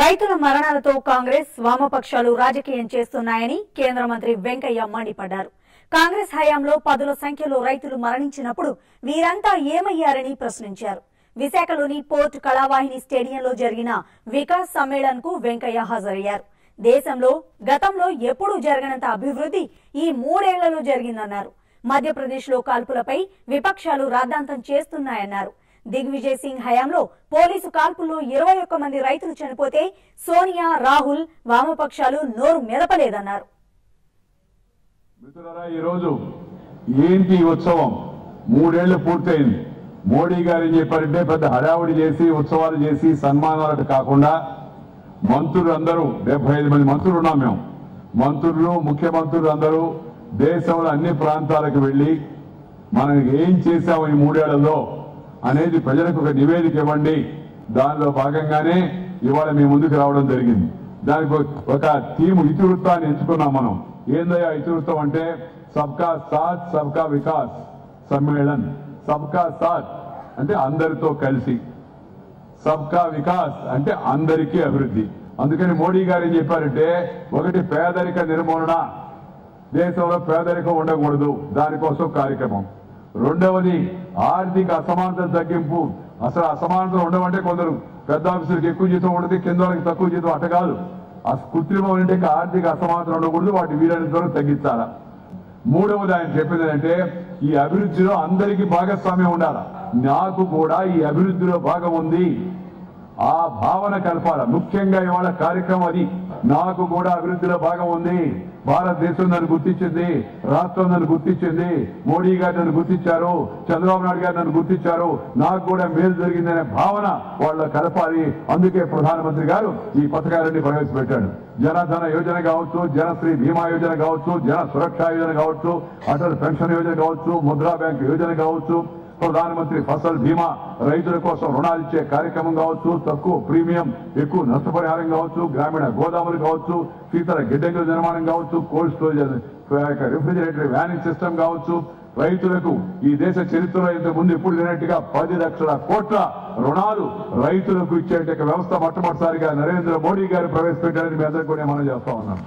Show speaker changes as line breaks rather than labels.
రైతుల మరణాలతో కాంగ్రెస్ వామపక్షాలు రాజకీయం చేస్తున్నాయని కేంద్ర మంత్రి వెంకయ్య మండిపడ్డారు. కాంగ్రెస్ హయాంలో పదుల సంఖ్యలో రైతులు మరణించినప్పుడు వీరంతా ఏమయ్యారని ప్రశ్నించారు. విశాఖలోని పోర్ట్ కళావాహిని స్టేడియంలో జరిగిన వికాస్ సమ్మేళన్కు వెంకయ్య హాజరయ్యారు. దేశంలో గతంలో ఎప్పుడూ జరగనంత అభివృద్ధి ఈ మూడేళ్ళలో జరిగిందన్నారు. మధ్యప్రదేశ్లో కాల్పులపై విపక్షాలు రాద్ధాంతం చేస్తున్నాయన్నారు. దిగ్విజయ్ సింగ్ హయాంలో పోలీసు కాల్పుల్లో ఇరవై ఒక్క మంది రైతులు చనిపోతే సోనియా రాహుల్ వామపక్షాలు నోరు మెదపలేదన్నారు.
ఈరోజు ఏంటి ఉత్సవం? మూడేళ్ళు పూర్తయింది. మోడీ గారు ఏం చెప్పారంటే పెద్ద హడావుడి చేసి ఉత్సవాలు చేసి సన్మానాలు కాకుండా మంత్రులు అందరూ డెబ్బై ఐదు మంది మంత్రులు ఉన్నాం మేము. మంత్రులు ముఖ్యమంత్రులు అందరూ దేశంలో అన్ని ప్రాంతాలకు వెళ్ళి మనం ఏం చేశాము ఈ మూడేళ్ళలో అనేది ప్రజలకు ఒక నివేదిక ఇవ్వండి. దానిలో భాగంగానే ఇవాళ మీ ముందుకు రావడం జరిగింది. దానికి ఒక థీమ్ ఇతివృత్తాన్ని ఎంచుకున్నాం మనం. ఏందయ్యా ఇతివృత్తం అంటే సబ్కా సాత్ సబ్కా వికాస్ సమ్మేళన్. సబ్కా సాత్ అంటే అందరితో కలిసి. సబ్కా వికాస్ అంటే అందరికీ అభివృద్ధి. అందుకని మోడీ గారు ఏం చెప్పారంటే ఒకటి పేదరిక నిర్మూలన. దేశంలో పేదరికం ఉండకూడదు. దానికోసం కార్యక్రమం. రెండవది ఆర్థిక అసమానత తగ్గింపు. అసలు అసమానతలు ఉండవంటే కొందరు పెద్ద ఆఫీసులకు ఎక్కువ జీతం ఉండదు కింద వాళ్ళకి తక్కువ జీతం అట్ట కాదు. ఆ కృత్రిమం అంటే ఆర్థిక అసమానతలు ఉండకూడదు వాటి వీలైనంత వరకు తగ్గించాలా మూడవది ఆయన చెప్పింది అంటే ఈ అభివృద్ధిలో అందరికీ భాగస్వామ్యం ఉండాలి? నాకు కూడా ఈ అభివృద్ధిలో భాగం ఉంది. ఆ భావన కలపాల. ముఖ్యంగా ఇవాళ కార్యక్రమం అది. నాకు కూడా అభివృద్ధిలో భాగం ఉంది. భారతదేశం నన్ను గుర్తించింది. రాష్ట్రం నన్ను గుర్తించింది. మోడీ గారు నన్ను గుర్తించారు. చంద్రబాబు నాయుడు గారు నన్ను గుర్తించారు. నాకు కూడా మేలు జరిగిందనే భావన వాళ్ళ కలపాలి. అందుకే ప్రధానమంత్రి గారు ఈ పథకాలన్నీ ప్రవేశపెట్టాడు. జనధన యోజన కావచ్చు జనశ్రీ బీమా యోజన కావచ్చు జన సురక్ష యోజన కావచ్చు అటల్ పెన్షన్ యోజన కావచ్చు ముద్రా బ్యాంక్ యోజన కావచ్చు ప్రధానమంత్రి ఫసల్ బీమా రైతుల కోసం రుణాలు ఇచ్చే కార్యక్రమం కావచ్చు తక్కువ ప్రీమియం ఎక్కువ నష్టపరిహారం కావచ్చు గ్రామీణ గోదాములు కావచ్చు శీతల గిడ్డంగుల నిర్మాణం కావచ్చు కోల్డ్ స్టోరేజ్ రిఫ్రిజిరేటర్ వ్యానింగ్ సిస్టమ్ కావచ్చు. రైతులకు ఈ దేశ చరిత్రలో ఇంతకు ముందు ఎప్పుడు లేనట్టుగా పది లక్షల కోట్ల రుణాలు రైతులకు ఇచ్చే వ్యవస్థ మొట్టమొదటిసారిగా నరేంద్ర మోడీ గారు ప్రవేశపెట్టారని మీ అందరికీ కూడా మనం చేస్తా ఉన్నాం